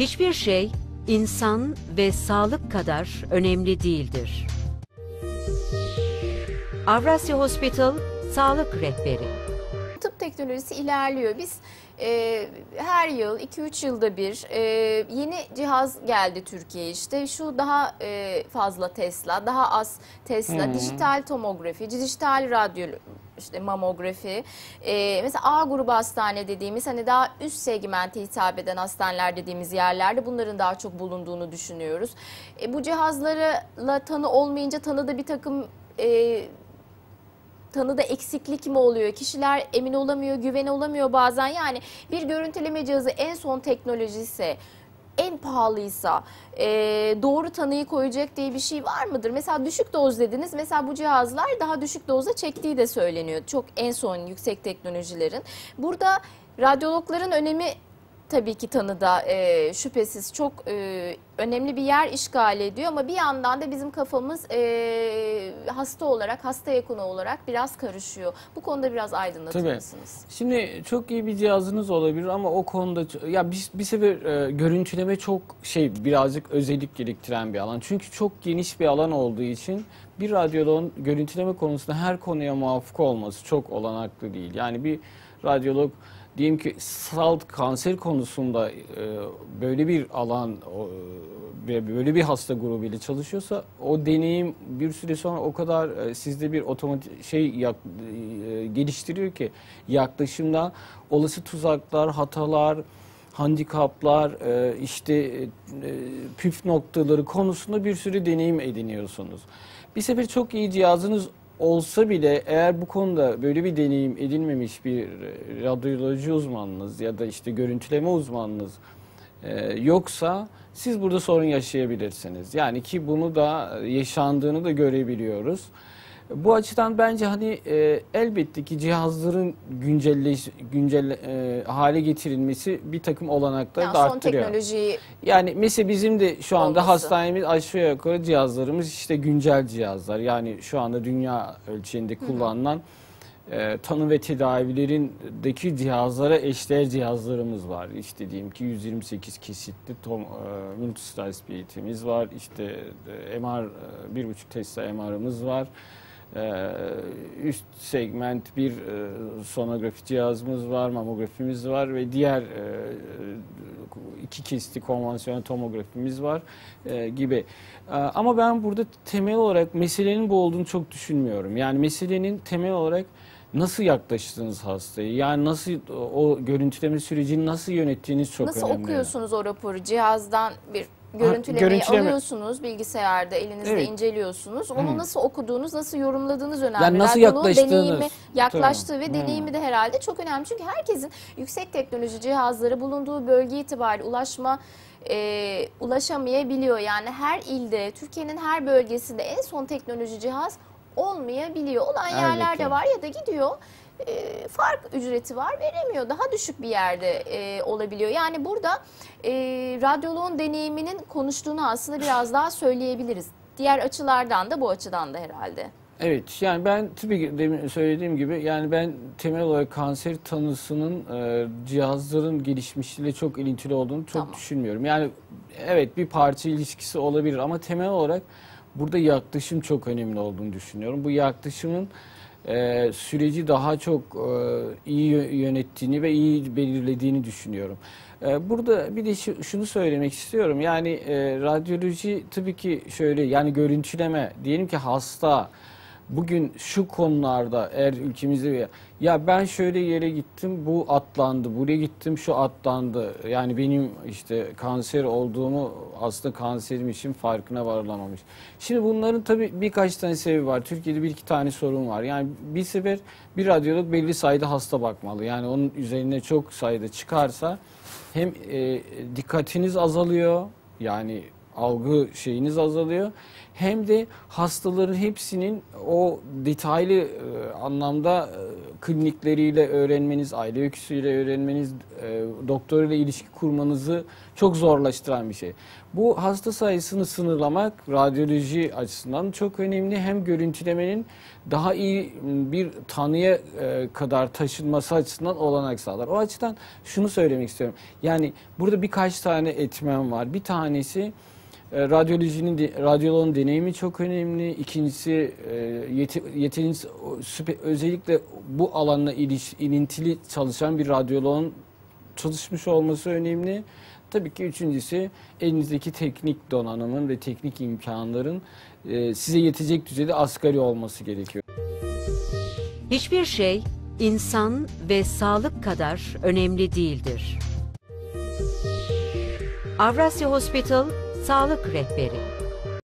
Hiçbir şey insan ve sağlık kadar önemli değildir. Avrasya Hospital Sağlık Rehberi teknolojisi ilerliyor. Biz e, her yıl 2-3 yılda bir e, yeni cihaz geldi Türkiye'ye işte. Şu daha e, fazla Tesla, daha az Tesla, dijital tomografi, dijital radyo işte mamografi. E, mesela A grubu hastane dediğimiz hani daha üst segmente hitap eden hastaneler dediğimiz yerlerde bunların daha çok bulunduğunu düşünüyoruz. E, bu cihazlarla tanı olmayınca tanıda bir takım e, tanıda eksiklik mi oluyor? Kişiler emin olamıyor, güven olamıyor bazen. Yani bir görüntüleme cihazı en son teknoloji ise en pahalıysa e, doğru tanıyı koyacak diye bir şey var mıdır? Mesela düşük doz dediniz. Mesela bu cihazlar daha düşük dozda çektiği de söyleniyor. Çok en son yüksek teknolojilerin. Burada radyologların önemi tabii ki tanıda e, şüphesiz çok e, önemli bir yer işgal ediyor ama bir yandan da bizim kafamız e, hasta olarak, hasta yakını olarak biraz karışıyor. Bu konuda biraz aydınlatır Tabii. mısınız? Şimdi çok iyi bir cihazınız olabilir ama o konuda ya bir, bir sefer e, görüntüleme çok şey birazcık özellik gerektiren bir alan. Çünkü çok geniş bir alan olduğu için bir radyoloğun görüntüleme konusunda her konuya muvaffak olması çok olanaklı değil. Yani bir radyolog diyelim ki salt kanser konusunda e, böyle bir alan o, e, böyle bir hasta grubuyla çalışıyorsa o deneyim bir süre sonra o kadar e, sizde bir otomatik şey yak- e, geliştiriyor ki yaklaşımda olası tuzaklar, hatalar, handikaplar, e, işte e, püf noktaları konusunda bir sürü deneyim ediniyorsunuz. Bir sefer çok iyi cihazınız olsa bile eğer bu konuda böyle bir deneyim edinmemiş bir e, radyoloji uzmanınız ya da işte görüntüleme uzmanınız e, yoksa siz burada sorun yaşayabilirsiniz. Yani ki bunu da yaşandığını da görebiliyoruz. Bu açıdan bence hani e, elbette ki cihazların güncelleş, güncel e, hale getirilmesi bir takım olanakları Yani da son arttırıyor. teknolojiyi Yani mesela bizim de şu anda Olması. hastanemiz aşağı yukarı cihazlarımız işte güncel cihazlar. Yani şu anda dünya ölçeğinde kullanılan e, tanı ve tedavilerindeki cihazlara eşdeğer cihazlarımız var. İşte diyelim ki 128 kesitli tom, e, multislice bir var. İşte e, MR, e, 1.5 Tesla MR'ımız var. E, üst segment bir e, sonografi cihazımız var, mamografimiz var ve diğer e, iki kesitli konvansiyonel tomografimiz var e, gibi. E, ama ben burada temel olarak meselenin bu olduğunu çok düşünmüyorum. Yani meselenin temel olarak nasıl yaklaştığınız hastayı, yani nasıl o görüntüleme sürecini nasıl yönettiğiniz çok nasıl önemli. okuyorsunuz o raporu? Cihazdan bir görüntülemeyi görüntüleme. alıyorsunuz bilgisayarda elinizde Evet. inceliyorsunuz. Onu Hı. nasıl okuduğunuz, nasıl yorumladığınız önemli. Yani nasıl yaklaştığınız. deneyimi, yaklaştığı ve Tamam. Hı. deneyimi de herhalde çok önemli. Çünkü herkesin yüksek teknoloji cihazları bulunduğu bölge itibariyle ulaşma e, ulaşamayabiliyor. Yani her ilde, Türkiye'nin her bölgesinde en son teknoloji cihaz olmayabiliyor. Olan yerler Elbette. de var ya da gidiyor e, fark ücreti var veremiyor. Daha düşük bir yerde e, olabiliyor. Yani burada e, radyoloğun deneyiminin konuştuğunu aslında biraz daha söyleyebiliriz. Diğer açılardan da bu açıdan da herhalde. Evet yani ben tabii demin söylediğim gibi yani ben temel olarak kanser tanısının e, cihazların gelişmişliğiyle çok ilintili olduğunu çok Tamam. düşünmüyorum. Yani evet bir parça ilişkisi olabilir ama temel olarak burada yaklaşım çok önemli olduğunu düşünüyorum. Bu yaklaşımın e, süreci daha çok e, iyi yö- yönettiğini ve iyi belirlediğini düşünüyorum. E, burada bir de şu- şunu söylemek istiyorum. Yani e, radyoloji tabii ki şöyle yani görüntüleme diyelim ki hasta bugün şu konularda eğer ülkemizde bir- ya ben şöyle yere gittim bu atlandı buraya gittim şu atlandı yani benim işte kanser olduğumu aslında kanserim için farkına varılamamış. Şimdi bunların tabii birkaç tane sebebi var. Türkiye'de bir iki tane sorun var. Yani bir sefer bir radyolog belli sayıda hasta bakmalı. Yani onun üzerine çok sayıda çıkarsa hem e, dikkatiniz azalıyor yani algı şeyiniz azalıyor. hem de hastaların hepsinin o detaylı e, anlamda e, klinikleriyle öğrenmeniz, aile öyküsüyle öğrenmeniz, e, doktoruyla ilişki kurmanızı çok zorlaştıran bir şey. Bu hasta sayısını sınırlamak radyoloji açısından çok önemli. Hem görüntülemenin daha iyi bir tanıya e, kadar taşınması açısından olanak sağlar. O açıdan şunu söylemek istiyorum. Yani burada birkaç tane etmen var. Bir tanesi e, radyolojinin radyoloğun deneyimi çok önemli. İkincisi e, yeti, özellikle bu alanla iliş, ilintili çalışan bir radyoloğun çalışmış olması önemli. Tabii ki üçüncüsü elinizdeki teknik donanımın ve teknik imkanların e, size yetecek düzeyde asgari olması gerekiyor. Hiçbir şey insan ve sağlık kadar önemli değildir. Avrasya Hospital Sağlık Rehberi